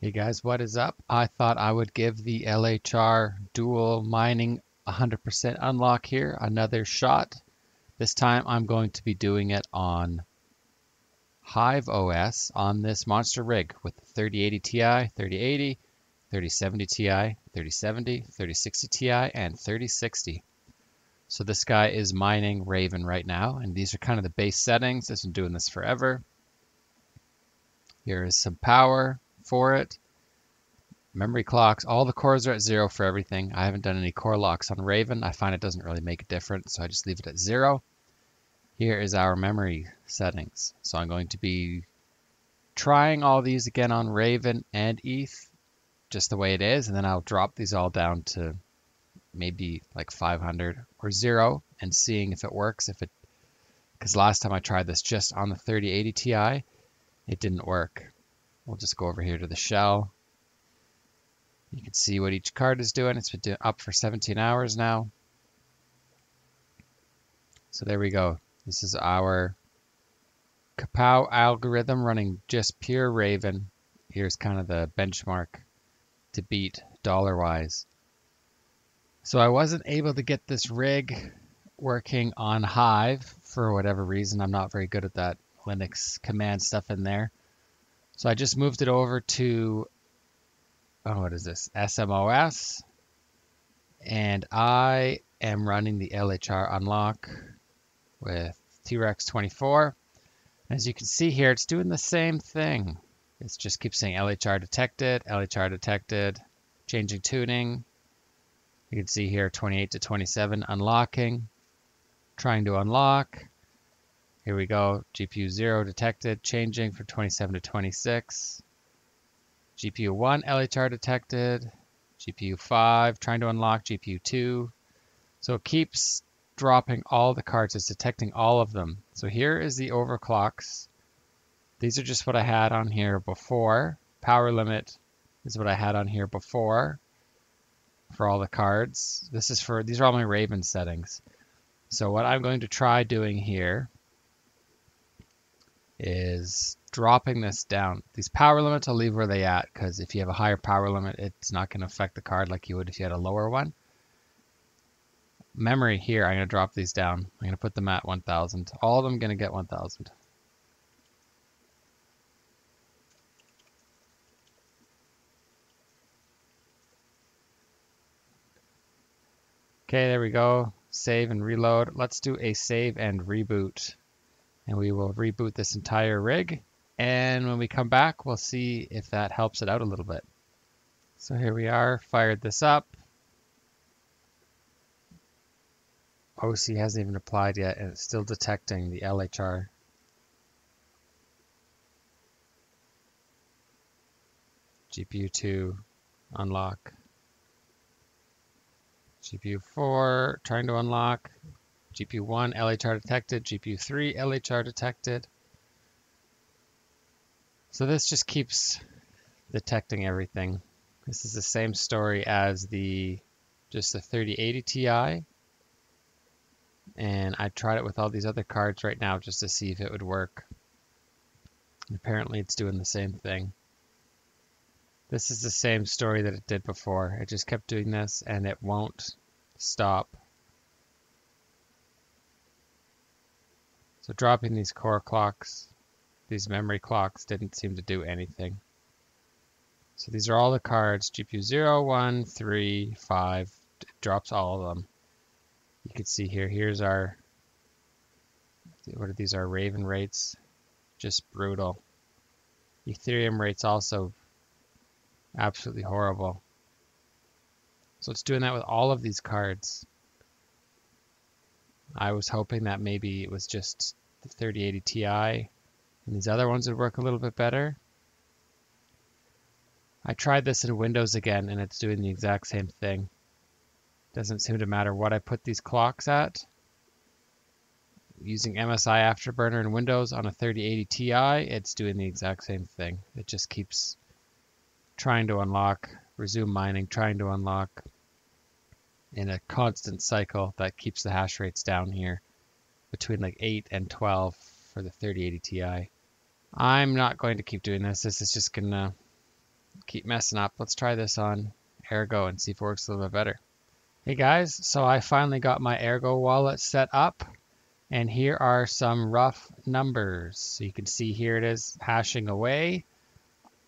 Hey guys, what is up? I thought I would give the LHR dual mining 100% unlock here another shot. This time I'm going to be doing it on Hive OS on this monster rig with 3080 Ti, 3080, 3070 Ti, 3070, 3060 Ti, and 3060. So this guy is mining Raven right now, and these are kind of the base settings. I've been doing this forever. Here is some power for it. Memory clocks, all the cores are at zero for everything. I haven't done any core locks on Raven. I find it doesn't really make a difference, so I just leave it at zero. Here is our memory settings. So I'm going to be trying all these again on Raven and ETH, just the way it is, and then I'll drop these all down to maybe like 500 or zero and seeing if it works. If it, because last time I tried this just on the 3080 Ti, it didn't work. We'll just go over here to the shell. You can see what each card is doing. It's been up for 17 hours now. So there we go. This is our KawPow algorithm running just pure Raven. Here's kind of the benchmark to beat dollar-wise. So I wasn't able to get this rig working on Hive for whatever reason. I'm not very good at that Linux command stuff in there. So I just moved it over to, oh, what is this? SMOS. And I am running the LHR unlock with T-Rex 24. As you can see here, it's doing the same thing. It just keeps saying LHR detected, LHR detected, changing tuning. You can see here 28 to 27 unlocking, trying to unlock, here we go. GPU 0 detected, changing from 27 to 26. GPU 1 LHR detected. GPU 5 trying to unlock GPU 2. So it keeps dropping all the cards. It's detecting all of them. So here is the overclocks. These are just what I had on here before. Power limit is what I had on here before for all the cards. This is for, these are all my Raven settings. So what I'm going to try doing here is dropping this down. These power limits I'll leave where they at because if you have a higher power limit, it's not going to affect the card like you would if you had a lower one. Memory here, I'm going to drop these down. I'm going to put them at 1000. All of them going to get 1000. Okay, there we go. Save and reload. Let's do a save and reboot and we will reboot this entire rig. And when we come back, we'll see if that helps it out a little bit. So here we are, fired this up. OC hasn't even applied yet, and it's still detecting the LHR. GPU 2, unlock. GPU 4, trying to unlock. GPU 1 LHR detected, GPU 3 LHR detected. So this just keeps detecting everything. This is the same story as the just the 3080 Ti. And I tried it with all these other cards right now just to see if it would work. And apparently it's doing the same thing. This is the same story that it did before. It just kept doing this and it won't stop. So dropping these core clocks, these memory clocks didn't seem to do anything. So these are all the cards, GPU 0, 1, 3, 5, it drops all of them. You can see here, here's our, what are these, our Raven rates, just brutal. Ethereum rates also absolutely horrible. So it's doing that with all of these cards. I was hoping that maybe it was just the 3080 Ti and these other ones would work a little bit better. I tried this in Windows again and it's doing the exact same thing. Doesn't seem to matter what I put these clocks at. Using MSI Afterburner in Windows on a 3080 Ti, it's doing the exact same thing. It just keeps trying to unlock, resume mining, trying to unlock, in a constant cycle that keeps the hash rates down here between like 8 and 12 for the 3080 Ti. I'm not going to keep doing this. This is just going to keep messing up. Let's try this on Ergo and see if it works a little bit better. Hey guys, so I finally got my Ergo wallet set up and here are some rough numbers. So you can see here it is hashing away.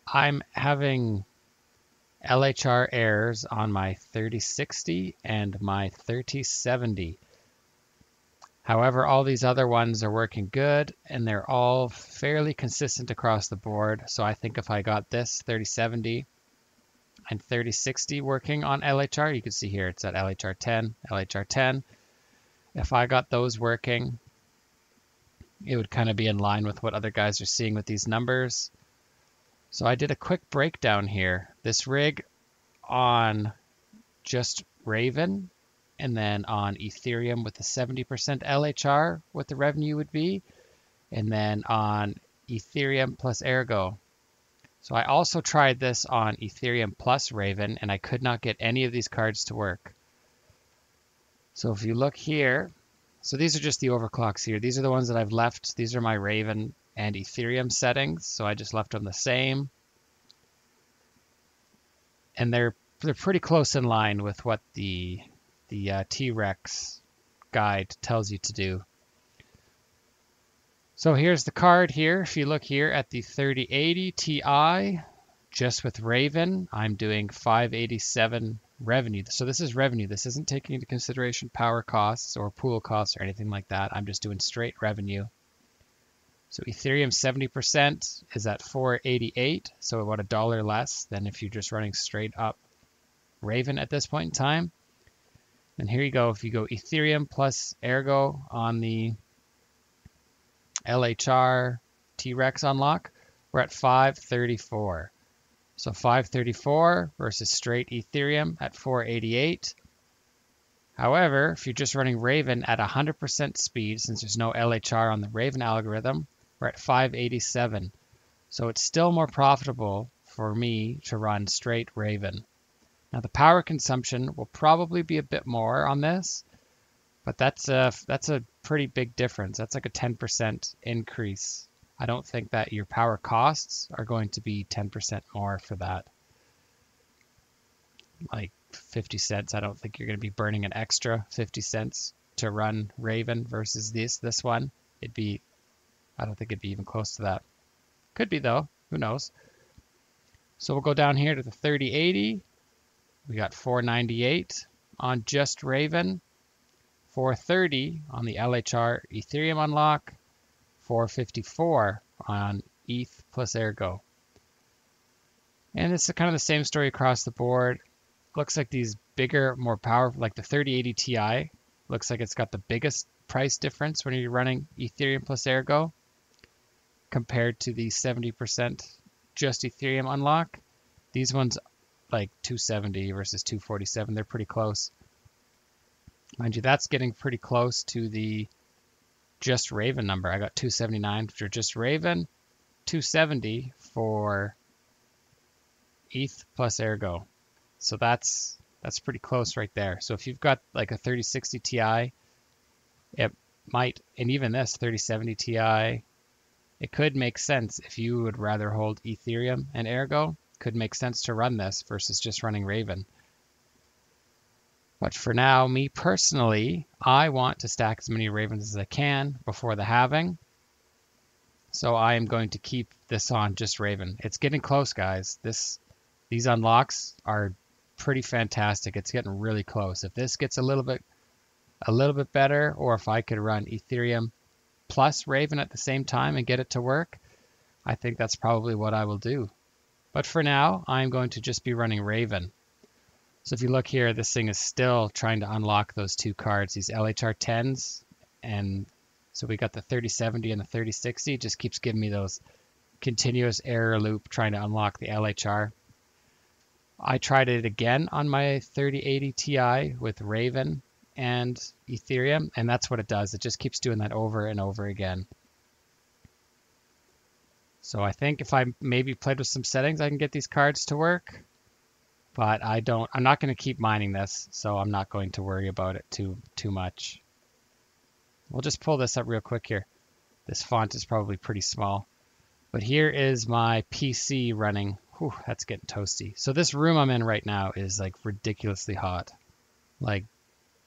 I'm having LHR errors on my 3060 and my 3070. However, all these other ones are working good and they're all fairly consistent across the board. So I think if I got this 3070 and 3060 working on LHR, you can see here it's at LHR 10, LHR 10. If I got those working, it would kind of be in line with what other guys are seeing with these numbers. So I did a quick breakdown here. This rig on just Raven and then on Ethereum with the 70% LHR, what the revenue would be, and then on Ethereum plus Ergo. So I also tried this on Ethereum plus Raven, and I could not get any of these cards to work. So if you look here, so these are just the overclocks here. These are the ones that I've left. These are my Raven and Ethereum settings, so I just left them the same. And they're they're pretty close in line with what the the uh, T-Rex guide tells you to do. So here's the card here. If you look here at the 3080 Ti, just with Raven, I'm doing 587 revenue. So this is revenue. This isn't taking into consideration power costs or pool costs or anything like that. I'm just doing straight revenue. So Ethereum 70% is at 488, so about a dollar less than if you're just running straight up Raven at this point in time. And here you go. If you go Ethereum plus Ergo on the LHR T-Rex unlock, we're at 534. So 534 versus straight Ethereum at 488. However, if you're just running Raven at 100% speed, since there's no LHR on the Raven algorithm, we're at 587. So it's still more profitable for me to run straight Raven. Now the power consumption will probably be a bit more on this, but that's a that's a pretty big difference. That's like a 10% increase. I don't think that your power costs are going to be 10% more for that. Like 50 cents, I don't think you're going to be burning an extra 50 cents to run Raven versus this this one. It'd be I don't think it'd be even close to that. Could be though, who knows. So we'll go down here to the 3080 we got 498 on just Raven, 430 on the LHR Ethereum unlock, 454 on ETH plus Ergo. And it's kind of the same story across the board. Looks like these bigger, more powerful, like the 3080 Ti, looks like it's got the biggest price difference when you're running Ethereum plus Ergo compared to the 70% just Ethereum unlock. These ones like 270 versus 247. They're pretty close. Mind you, that's getting pretty close to the just Raven number. I got 279 for just Raven, 270 for ETH plus Ergo. So that's that's pretty close right there. So if you've got like a 3060 Ti, it might, and even this 3070 Ti, it could make sense if you would rather hold Ethereum and Ergo could make sense to run this versus just running Raven. But for now, me personally, I want to stack as many Ravens as I can before the halving. So I am going to keep this on just Raven. It's getting close, guys. This These unlocks are pretty fantastic. It's getting really close. If this gets a little bit a little bit better, or if I could run Ethereum plus Raven at the same time and get it to work, I think that's probably what I will do. But for now, I'm going to just be running Raven. So if you look here, this thing is still trying to unlock those two cards, these LHR 10s. And so we got the 3070 and the 3060. It just keeps giving me those continuous error loop trying to unlock the LHR. I tried it again on my 3080 Ti with Raven and Ethereum, and that's what it does. It just keeps doing that over and over again. So I think if I maybe played with some settings, I can get these cards to work. But I don't, I'm not going to keep mining this, so I'm not going to worry about it too, too much. We'll just pull this up real quick here. This font is probably pretty small. But here is my PC running whew, that's getting toasty. So this room I'm in right now is like ridiculously hot. Like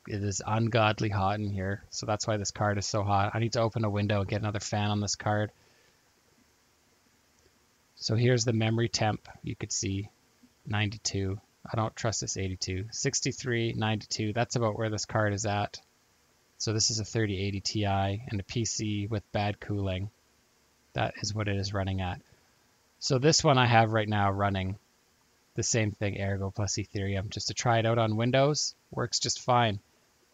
it is ungodly hot in here. So that's why this card is so hot. I need to open a window and get another fan on this card. So here's the memory temp. You could see 92. I don't trust this 82. 63, 92. That's about where this card is at. So this is a 3080 Ti and a PC with bad cooling. That is what it is running at. So this one I have right now running the same thing, Ergo plus Ethereum, just to try it out on Windows. Works just fine.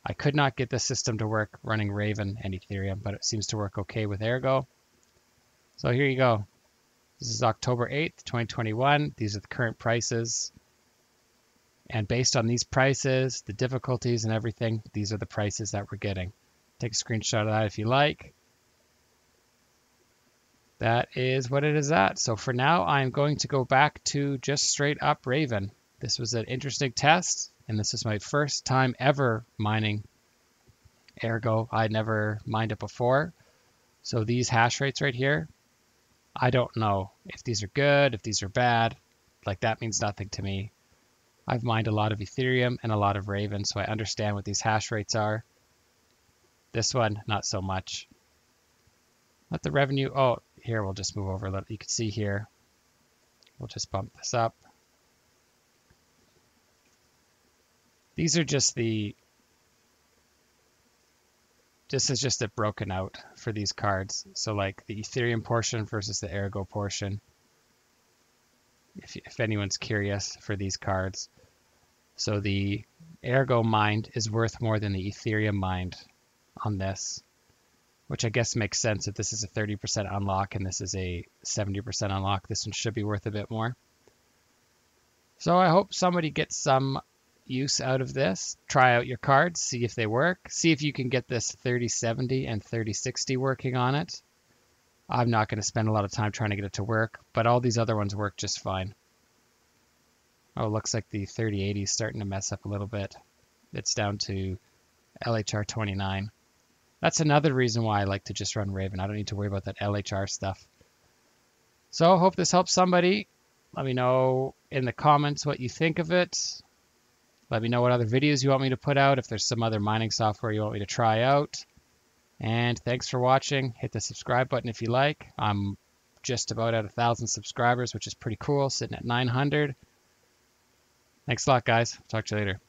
I could not get the system to work running Raven and Ethereum, but it seems to work okay with Ergo. So here you go. This is October 8th, 2021. These are the current prices. And based on these prices, the difficulties and everything, these are the prices that we're getting. Take a screenshot of that if you like. That is what it is at. So for now, I'm going to go back to just straight up Raven. This was an interesting test, and this is my first time ever mining Ergo. I never mined it before. So these hash rates right here, I don't know if these are good, if these are bad. Like that means nothing to me. I've mined a lot of Ethereum and a lot of Raven, so I understand what these hash rates are. This one, not so much. Let the revenue, oh, here we'll just move over a little. You can see here, we'll just bump this up. These are just the, this is just it broken out for these cards. So like the Ethereum portion versus the Ergo portion. If, if anyone's curious for these cards. So the Ergo mined is worth more than the Ethereum mined on this, which I guess makes sense if this is a 30% unlock and this is a 70% unlock. This one should be worth a bit more. So I hope somebody gets some use out of this. Try out your cards, see if they work. See if you can get this 3070 and 3060 working on it. I'm not going to spend a lot of time trying to get it to work, but all these other ones work just fine. Oh, looks like the 3080 is starting to mess up a little bit. It's down to LHR 29. That's another reason why I like to just run Raven. I don't need to worry about that LHR stuff. So hope this helps somebody. Let me know in the comments what you think of it. Let me know what other videos you want me to put out, if there's some other mining software you want me to try out. And thanks for watching. Hit the subscribe button if you like. I'm just about at a thousand subscribers, which is pretty cool, sitting at 900. Thanks a lot, guys. Talk to you later.